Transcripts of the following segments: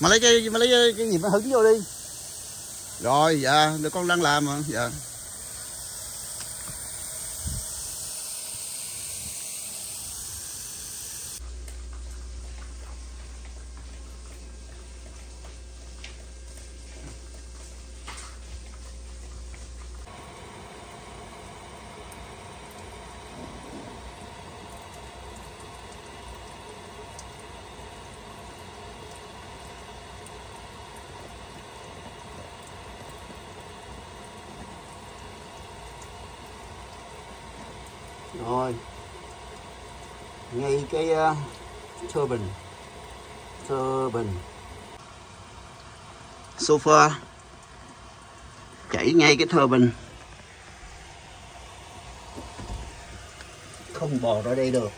mà lấy cái mà lấy cái, cái gì mà hứng vô đi. Rồi dạ con đang làm mà dạ. Rồi ngay cái uh, turbine turbine sofa. Chảy ngay cái turbine không bò ra đây được.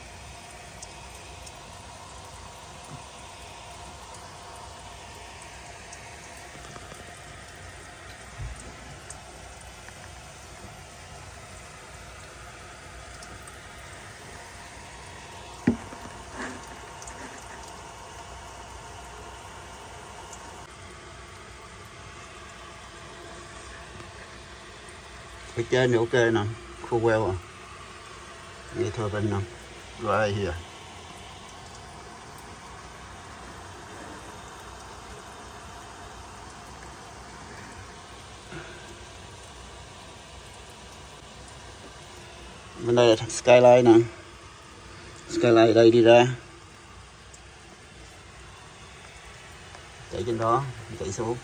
Cái trên thì ok nè, khô queo à. Như thôi bên nè right here bên đây là thằng skyline nè. Skyline đây đi ra. Chạy trên đó, chạy xuống.